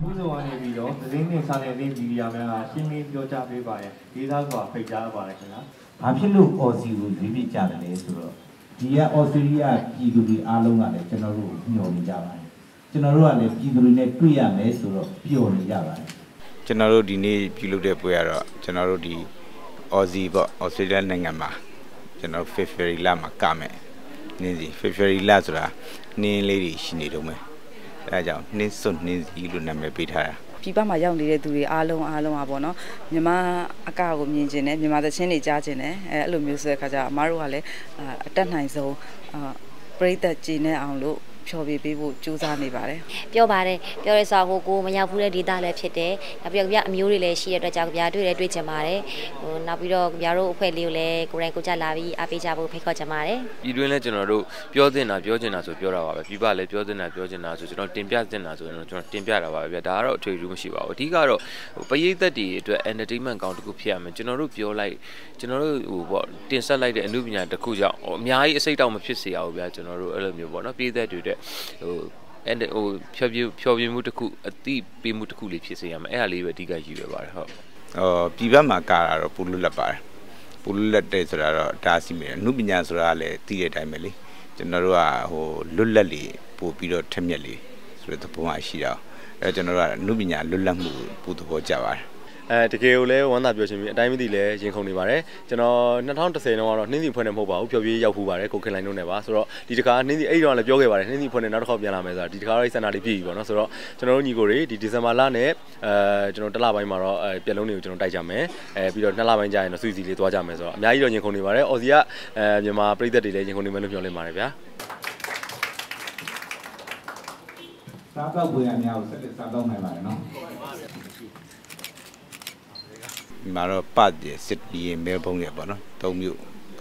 ဘူးစုံကနေပြီးတော့သတင်းနဲ့စာနယ်ဇင်းမီဒီယာများကရှင်းလင်းပြောကြားပေးပါရန်ဒေသစွာဖိတ်ကြားပါတယ်ခင်ဗျာဘာဖြစ်လို့အော်စီကိုရွေးပြကြတယ်လဲဆိုတော့ဒီကအော်စတြေးလျပြည်သူတွေအားလုံးကလည်းကျွန်တော်တို့ကိုညှော်နေကြပါတယ်ကျွန်တော်တို့ကလည်းပြည်သူတွေနဲ့တွေ့ရမယ်ဆိုတော့ပျော်နေကြပါတယ်ကျွန်တော်တို့ဒီနေ့ပြုလုပ်တဲ့ပွဲကတော့ကျွန်တော်တို့ဒီ Aussie ပေါ့ Australia နိုင်ငံမှာကျွန်တော် February လမှာကမယ်နင်းစီ February လဆိုတာနင်းလေးတွေရှိနေတော့မယ် အဲဒါကြောင့်နင်းစွတ်နင်းစီလို့နာမည်ပေးထားတာပြည်ပမှာရောက်နေတဲ့သူတွေအားလုံးအားလုံးอ่ะပေါ့နော်မြန်မာအကကိုမြင်ကျင်တယ်မြန်မာသချင်းတွေကြားကျင်တယ်အဲအဲ့လိုမျိုးဆိုတဲ့ခါကျတော့အမားတို့ကလည်းအာအတက်နိုင်ဆုံးအာပရိသတ်ကြည်နေအောင်လို့ ဖြော်ပြပေးဖို့ကြိုးစားနေပါတယ်ပြောပါတယ်ပြောရဲဆိုဟိုကိုမရောက်ဘူးတဲ့ဒေတာလည်းဖြစ်တယ်နောက်ပြီးတော့ကြပြအမျိုးတွေလည်းရှိရတဲ့အတွက်ကြောင့်ကြပြတွေ့တယ်တွေ့ချင်ပါတယ်ဟိုနောက်ပြီးတော့ကြပြတို့အဖွဲ့လေးကိုလည်းကိုယ်တိုင်ကိုယ်ကြလာပြီးအားပေးကြဖို့ဖိတ်ခေါ်ချင်ပါတယ်ပြည်တွင်းလဲကျွန်တော်တို့ပြောတင်တာပြောချင်တာဆိုပြောတာပါပဲပြည်ပလည်းပြောတင်တာပြောချင်တာဆိုကျွန်တော်တင်ပြတင်တာဆိုကျွန်တော်တင်ပြတာပါပဲဗျဒါကတော့အထွေထူးမရှိပါဘူးအဓိကတော့ဟိုပရိသတ်တွေအတွက် entertainment ကောင်းတစ်ခုဖြစ်ရမယ်ကျွန်တော်တို့ပြောလိုက်ကျွန်တော်တို့ဟိုပေါ့တင်ဆက်လိုက်တဲ့အမှုပညာတစ်ခုကြောင့်ဟိုအများကြီးအစိတ်တောက်မဖြစ်စေရဘူးဗျာကျွန်တော်တို့အဲ့လိုမျိုးပေါ့နော်ပရိသတ်တွေအတွက်ဟိုအဲ့ဟိုဖြောပြဖြောပြမှုတစ်ခုအတိပေးမှုတစ်ခုလေးဖြစ်စေရမယ်အဲ့ဒါလေးပဲအဓိကရည်ရွယ်ပါတယ်ဟုတ်အော်ပြည်ပမှာကာတာတော့ပူလွတ်လက်ပါတယ်ပူလွတ်လက်တဲ့ဆိုတာတော့ဒါစီမယ်နုပညာဆိုတာကလည်းသိတဲ့အတိုင်းပဲလေကျွန်တော်တို့ကဟိုလွတ်လက်လေးပို့ပြီးတော့ထက်မြက်လေးဆိုတဲ့သဘောမှရှိတာအဲကျွန်တော်တို့ကနုပညာလွတ်လပ်မှုပူသဘောကြပါတယ် အဲတကယ်ကိုလည်းဝမ်းသာပြောချင်ပြီးအတိုင်းမသိလဲရင်ခုန်နေပါတယ်ကျွန်တော်2010တုန်းကတော့နှင်းစီဖွဲ့နေမဟုတ်ပါဘူးပျော်ပြေးရောက်ဖူးပါတယ်ကိုခင်လိုင်းတို့နဲ့ပါဆိုတော့ဒီတစ်ခါနှင်းစီအဲ့ဒီတော့လည်းပြောခဲ့ပါတယ်နှင်းစီဖွဲ့နေနောက်တစ်ခေါက်ပြန်လာမယ်ဆိုတာဒီတစ်ခါတော့စန္ဒာလေးပြည့်ပြီပေါ့နော်ဆိုတော့ကျွန်တော်တို့ညီကိုတွေဒီဒီဇင်ဘာလနဲ့အဲကျွန်တော်တစ်လပိုင်းမှာတော့အဲပြက်လုံးတွေကိုကျွန်တော်တိုက်ကြမယ်အဲပြီးတော့နှစ်လပိုင်းကျရင်တော့ဆွေစီလေးသွားကြမယ်ဆိုတော့အများကြီးတော့ရင်ခုန်နေပါတယ်အော်စီကအဲမြန်မာပြည်သက်တွေလည်းရင်ခုန်နေမယ်လို့ပြောလင်ပါတယ်ဗျာစားတော့ပွဲအများကိုဆက်လက်စားတော့နိုင်ပါတယ်နော်ဒီ မှာတော့ပတ်ရစစ်ဒီရမဲဘုံရပေါ့နော်သုံးမျိုး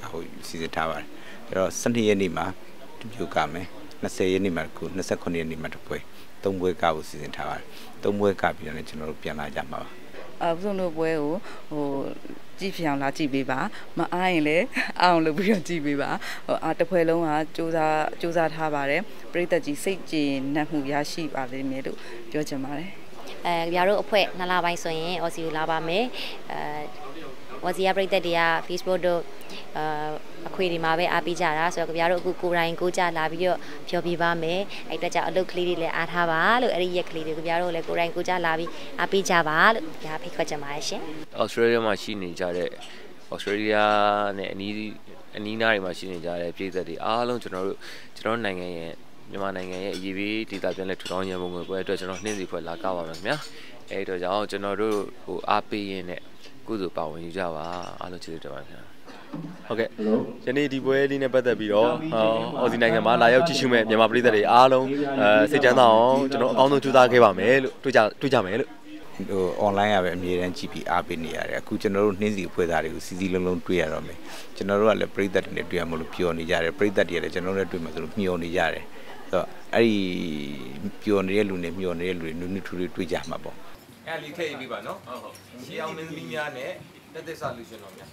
ဟိုစီစဉ်ထားပါတယ်အဲ့တော့12ရက်နေ့မှာဒီမျိုးကမယ်20ရက်နေ့မှာခု29ရက်နေ့မှာတစ်ပွဲသုံးပွဲကဖို့စီစဉ်ထားပါတယ်သုံးပွဲကပြီးတော့လည်းကျွန်တော်တို့ပြန်လာကြမှာပါအဘုံတို့ပွဲကိုဟိုကြည့်ဖြောင်လာကြည့်ပေးပါမအားရင်လည်းအောင်လုပ်ပြီးတော့ကြည့်ပေးပါဟိုအာတစ်ဖွဲလုံးကစူးစမ်းစူးစမ်းထားပါတယ်ပရိသတ်ကြီးစိတ်ကြည်နပ်မှုရရှိပါလိမ့်မယ်လို့ပြောချင်ပါတယ် အဲကြပြတို့အဖွဲ့နှစ်လပိုင်းဆိုရင်အော်စီကိုလာပါမယ်အဲဝစီယာပရိသတ်တွေက Facebook တို့အာအခွေတွေမှာပဲအားပေးကြတာဆိုတော့ကြပြတို့အခုကိုယ်တိုင်ကိုကြလာပြီးတော့ဖြောပြပါမယ်အဲ့တက်ကြောင့်အလုပ်ကလေးတွေလည်းအားထားပါလို့အဲ့ဒီရက်ကလေးတွေကြပြတို့လည်းကိုယ်တိုင်ကိုကြလာပြီးအားပေးကြပါလို့ဒါဖိတ်ခေါ်ချင်ပါတယ်ရှင်ဩစတြေးလျမှာရှိနေကြတဲ့ဩစတြေးလျနဲ့အနီးအနီးနားတွေမှာရှိနေကြတဲ့ပြည်သက်တွေအားလုံးကျွန်တော်တို့ကျွန်တော်နိုင်ငံရဲ့ မြန်မာနိုင်ငံရဲ့အရေးပေးဒေတာပြန်လဲထူထောင်ရပုံငွေပွဲအတွက်ကျွန်တော်နှင်းစီဖွဲ့လာကပါမယ်ခင်ဗျာအဲ့တော့ကြောင့်ကျွန်တော်တို့ဟိုအားပေးရင်းနဲ့ကုသိုလ်ပါဝင်ယူကြပါအားလုံးကျေးဇူးတင်ပါတယ်ခင်ဗျာဟုတ်ကဲ့ယနေ့ဒီပွဲလေးနဲ့ပတ်သက်ပြီးတော့အော်စီနိုင်ငံမှာလာရောက်ကြည့်ရှုမဲ့မြန်မာပြည်သက်တွေအားလုံးအဲစိတ်ချမ်းသာအောင်ကျွန်တော်အကောင်းဆုံးကြိုးစားခဲ့ပါမယ်လို့တွေ့ကြတွေ့ကြမယ်လို့ ဟို online ရပဲအမြဲတမ်းကြည့်ပြီးအားပေးနေရတယ်အခုကျွန်တော်တို့နှင်းစီဖွဲ့သားတွေကိုစီစီလုံးလုံးတွေ့ရတော့မယ်ကျွန်တော်တို့ကလည်းပြည်သက်တွေနဲ့တွေ့ရမလို့ပျော်နေကြတယ်ပြည်သက်တွေလည်းကျွန်တော်တို့နဲ့တွေ့မှဆိုလို့မျှော်နေကြတယ်ဆိုတော့အဲ့ဒီပျော်နေတဲ့လူနဲ့မျှော်နေတဲ့လူတွေနုနုထူထူတွေ့ကြမှာပေါ့အဲ့လေးထည့်ပြီးပါနော်ဟုတ်ဟုတ်ရှီအောင်မင်းသမီးများနဲ့တက်သက်စာလူရှင်တော်များ